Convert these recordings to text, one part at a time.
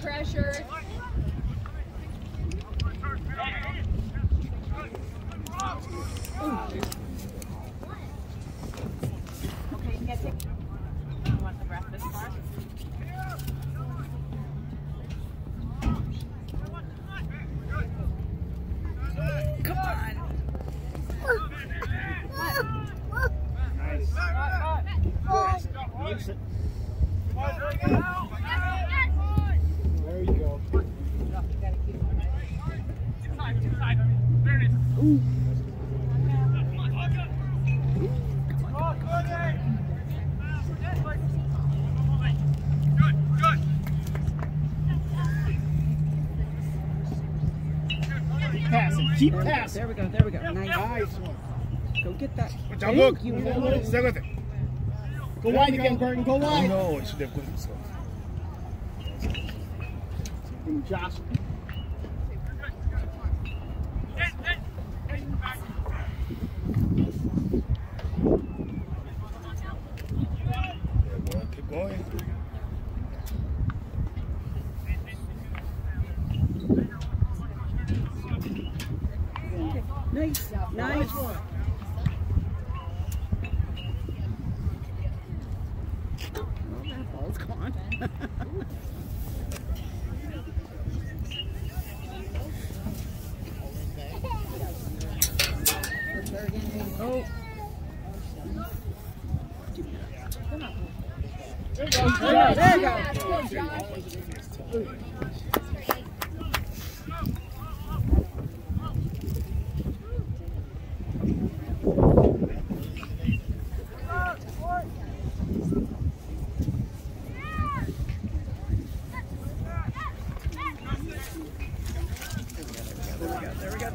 pressure. Okay, you get take. You want the ref this far? Come on. Nice. There you go. Keep passing. Keep There we go, passing. there we go, there we go. Nice. Nice one. Go get that. Jump Thank hook. you. Stay with it. Go wide again, Burton. Go wide. No, it should have put himself. Josh. Yeah, boy. Nice, nice. Ball's gone. oh. There you go, there you go. There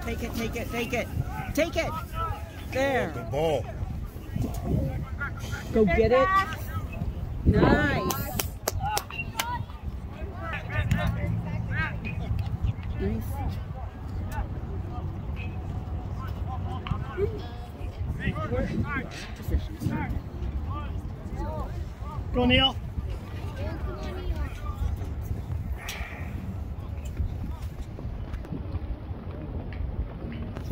Take it, take it, take it. Take it. There. Good ball. Go get it. Nice. Nice. Go, Neil.